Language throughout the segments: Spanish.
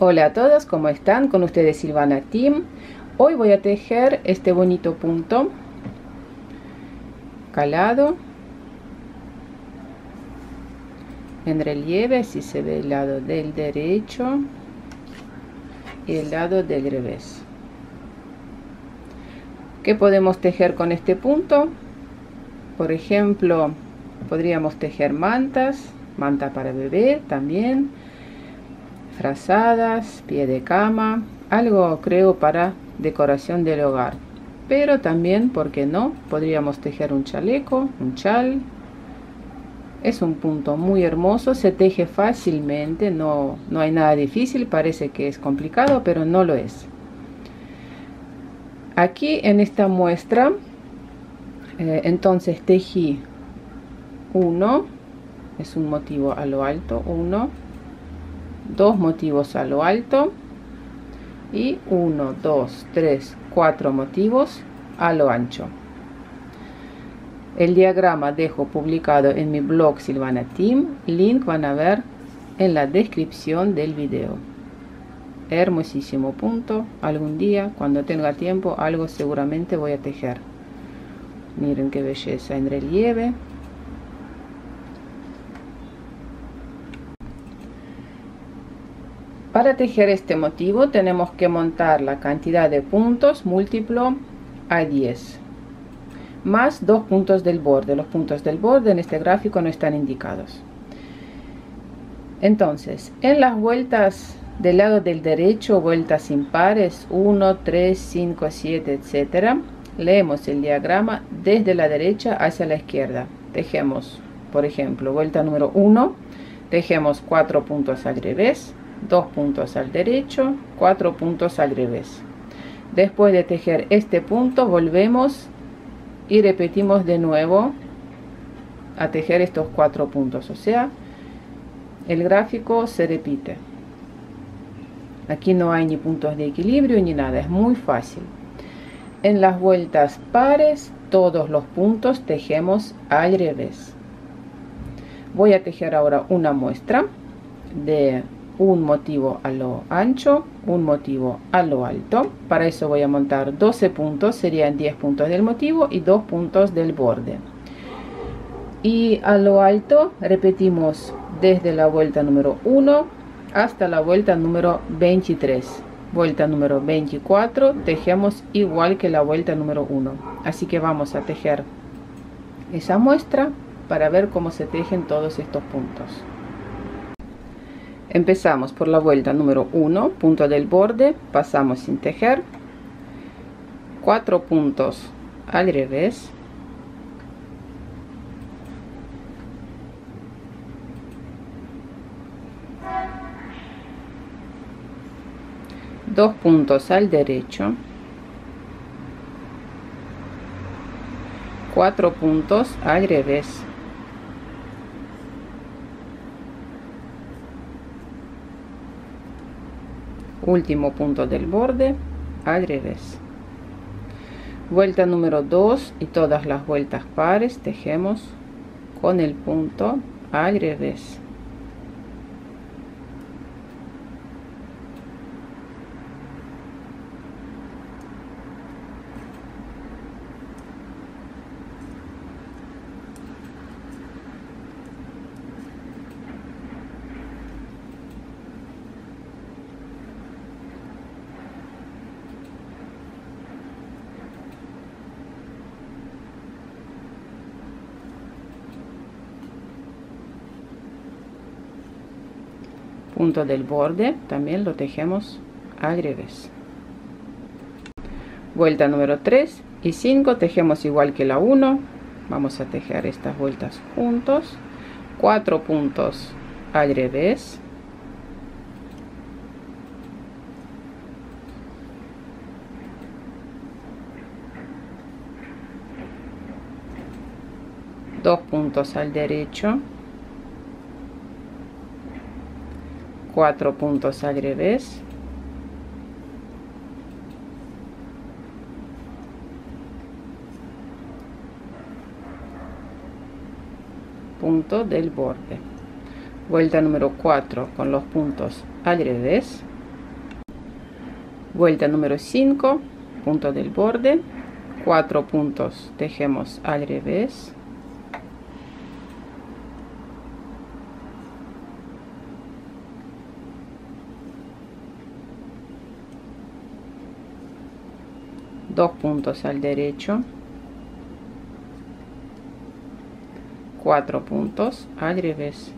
Hola a todos, ¿cómo están? Con ustedes Silvana Team. Hoy voy a tejer este bonito punto calado en relieve, si se ve el lado del derecho y el lado del revés. ¿Qué podemos tejer con este punto? Por ejemplo, podríamos tejer mantas, manta para bebé también frazadas, pie de cama, algo creo para decoración del hogar. Pero también, ¿por qué no? Podríamos tejer un chaleco, un chal. Es un punto muy hermoso, se teje fácilmente, no, no hay nada difícil, parece que es complicado, pero no lo es. Aquí en esta muestra, eh, entonces tejí uno, es un motivo a lo alto, uno, dos motivos a lo alto y 1 2 3 4 motivos a lo ancho. El diagrama dejo publicado en mi blog Silvana Team. Link van a ver en la descripción del video. Hermosísimo punto. Algún día cuando tenga tiempo algo seguramente voy a tejer. Miren qué belleza en relieve Para tejer este motivo tenemos que montar la cantidad de puntos múltiplo a 10 más dos puntos del borde. Los puntos del borde en este gráfico no están indicados. Entonces, en las vueltas del lado del derecho, vueltas impares 1, 3, 5, 7, etcétera, leemos el diagrama desde la derecha hacia la izquierda. Tejemos, por ejemplo, vuelta número 1, tejemos 4 puntos al revés, dos puntos al derecho, cuatro puntos al revés. Después de tejer este punto volvemos y repetimos de nuevo a tejer estos cuatro puntos, o sea, el gráfico se repite. Aquí no hay ni puntos de equilibrio ni nada, es muy fácil. En las vueltas pares, todos los puntos tejemos al revés. Voy a tejer ahora una muestra de un motivo a lo ancho, un motivo a lo alto. Para eso voy a montar 12 puntos, serían 10 puntos del motivo y 2 puntos del borde. Y a lo alto repetimos desde la vuelta número 1 hasta la vuelta número 23. Vuelta número 24 tejemos igual que la vuelta número 1. Así que vamos a tejer esa muestra para ver cómo se tejen todos estos puntos empezamos por la vuelta número 1 punto del borde pasamos sin tejer. Cuatro puntos al revés. Dos puntos al derecho. Cuatro puntos al revés último punto del borde al revés vuelta número 2 y todas las vueltas pares tejemos con el punto al revés punto del borde también lo tejemos al revés vuelta número 3 y 5 tejemos igual que la 1 vamos a tejer estas vueltas juntos. 4 puntos al revés dos puntos al derecho cuatro puntos al revés. Punto del borde. Vuelta número 4 con los puntos al revés. Vuelta número 5 punto del borde. 4 puntos tejemos al revés dos puntos al derecho cuatro puntos al revés.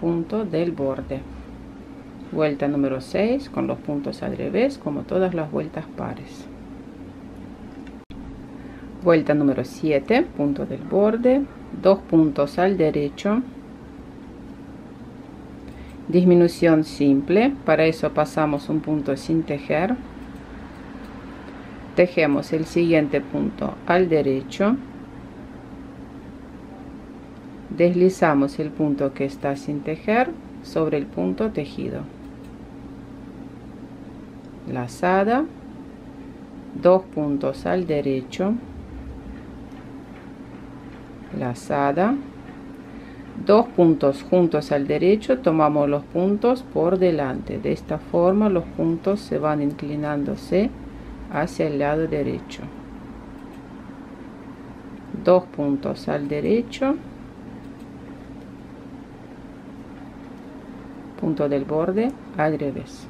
Punto del borde. Vuelta número 6 con los puntos al revés como todas las vueltas pares. Vuelta número 7 punto del borde dos puntos al derecho. Disminución simple para eso pasamos un punto sin tejer. Tejemos el siguiente punto al derecho. Deslizamos el punto que está sin tejer sobre el punto tejido. Lazada dos puntos al derecho lazada dos puntos juntos al derecho tomamos los puntos por delante. De esta forma los puntos se van inclinándose hacia el lado derecho. Dos puntos al derecho. Punto del borde al revés.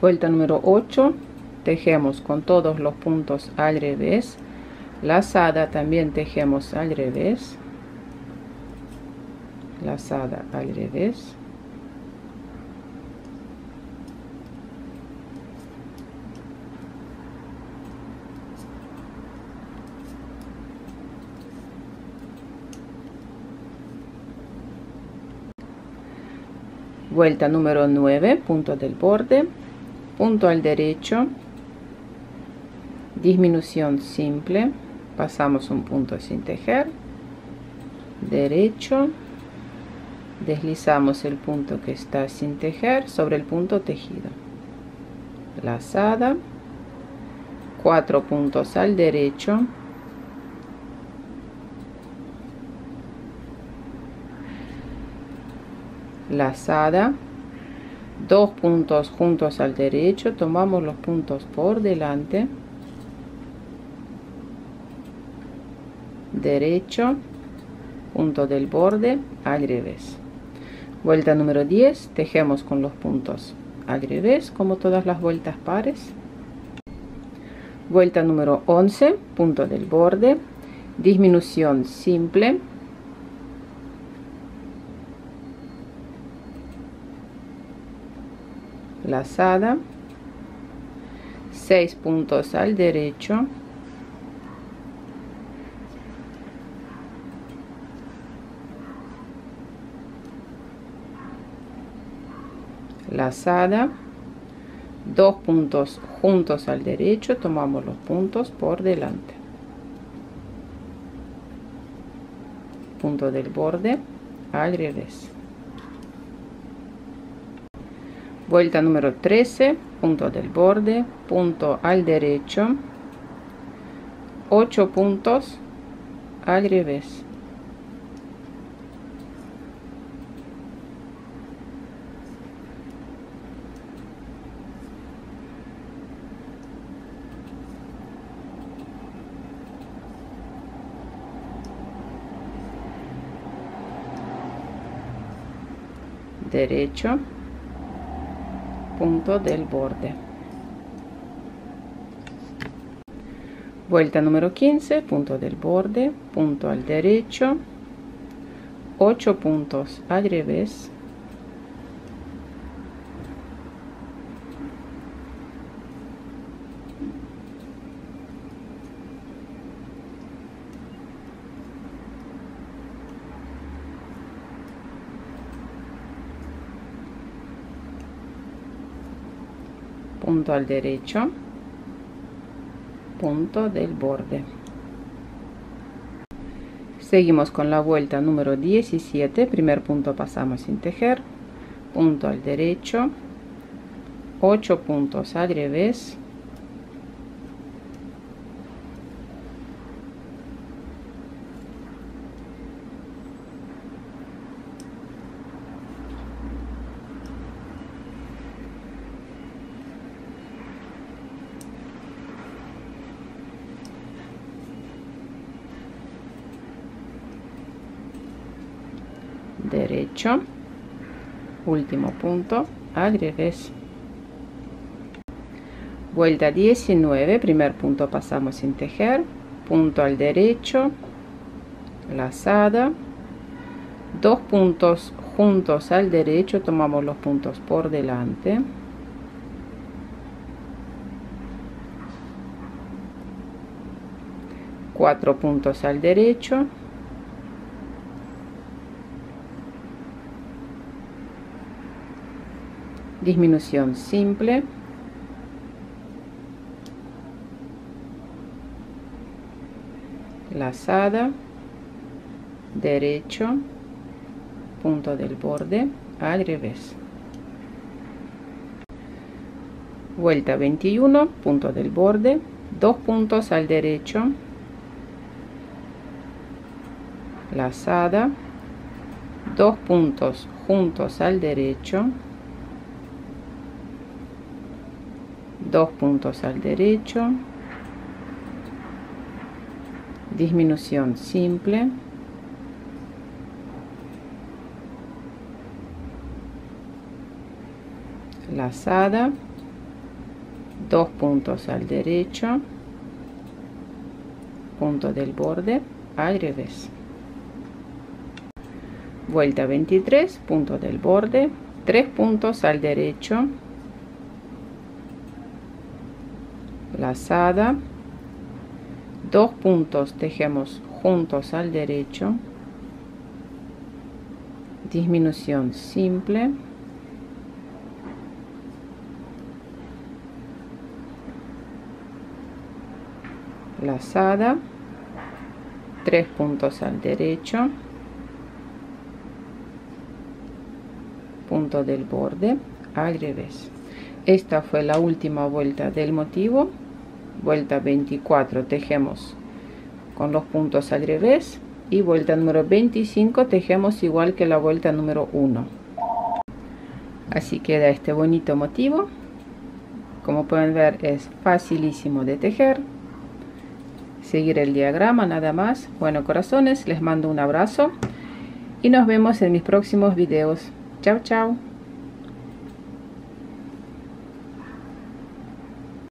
Vuelta número 8 tejemos con todos los puntos al revés lazada también tejemos al revés. Lazada al revés. Vuelta número 9 punto del borde. Punto al derecho. Disminución simple pasamos un punto sin tejer. Derecho. Deslizamos el punto que está sin tejer sobre el punto tejido. Lazada. Cuatro puntos al derecho. Lazada. Dos puntos juntos al derecho. Tomamos los puntos por delante derecho punto del borde al revés. Vuelta número 10 tejemos con los puntos al revés como todas las vueltas pares. Vuelta número 11 punto del borde disminución simple. Lazada. 6 puntos al derecho dos puntos juntos al derecho tomamos los puntos por delante. Punto del borde al revés vuelta número 13 punto del borde punto al derecho. 8 puntos al revés derecho punto del borde. Vuelta número 15 punto del borde punto al derecho 8 puntos al revés punto al derecho punto del borde. Seguimos con la vuelta número 17 primer punto pasamos sin tejer punto al derecho 8 puntos al revés derecho. Último punto al revés vuelta 19 primer punto pasamos sin tejer. Punto al derecho lazada dos puntos juntos al derecho tomamos los puntos por delante. Cuatro puntos al derecho disminución simple. Lazada. Derecho. Punto del borde. Al revés. Vuelta 21 punto del borde. Dos puntos al derecho. Lazada. Dos puntos juntos al derecho dos puntos al derecho. Disminución simple. Lazada dos puntos al derecho. Punto del borde. Al revés. Vuelta 23 punto del borde. Tres puntos al derecho lazada dos puntos tejemos juntos al derecho. Disminución simple. Lazada tres puntos al derecho. Punto del borde al revés. Esta fue la última vuelta del motivo vuelta 24 tejemos con los puntos al revés y vuelta número 25 tejemos igual que la vuelta número 1 así queda este bonito motivo. Como pueden ver es facilísimo de tejer. Seguir el diagrama nada más. Bueno corazones les mando un abrazo y nos vemos en mis próximos videos. Chao chao